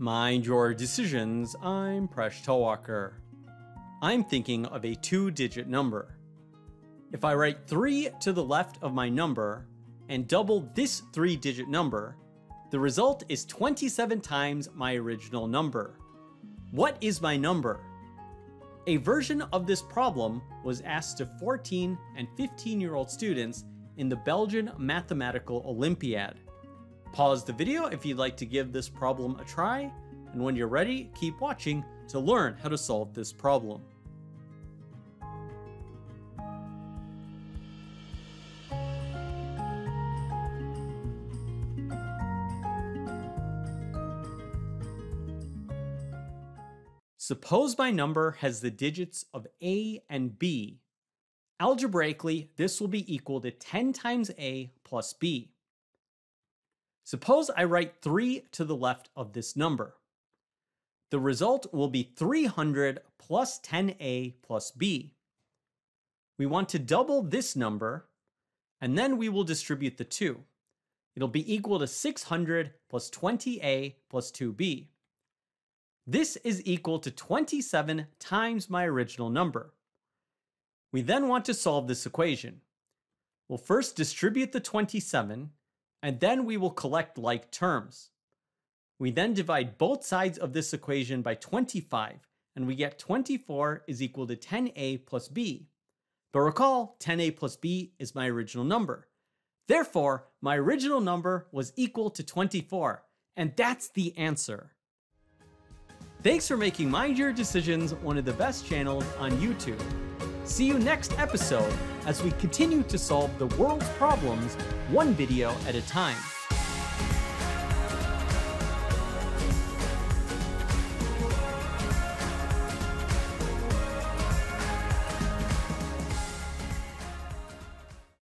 Mind your decisions, I'm Presh Talwalkar. I'm thinking of a two digit number. If I write 3 to the left of my number and double this three digit number, the result is 27 times my original number. What is my number? A version of this problem was asked to 14 and 15 year old students in the Belgian Mathematical Olympiad. Pause the video if you'd like to give this problem a try, and when you're ready, keep watching to learn how to solve this problem. Suppose my number has the digits of a and b. Algebraically, this will be equal to 10 times a plus b. Suppose I write 3 to the left of this number. The result will be 300 plus 10a plus b. We want to double this number, and then we will distribute the 2. It'll be equal to 600 plus 20a plus 2b. This is equal to 27 times my original number. We then want to solve this equation. We'll first distribute the 27 and then we will collect like terms. We then divide both sides of this equation by 25, and we get 24 is equal to 10a plus b. But recall, 10a plus b is my original number. Therefore, my original number was equal to 24, and that's the answer. Thanks for making Mind Your Decisions one of the best channels on YouTube. See you next episode as we continue to solve the world's problems one video at a time.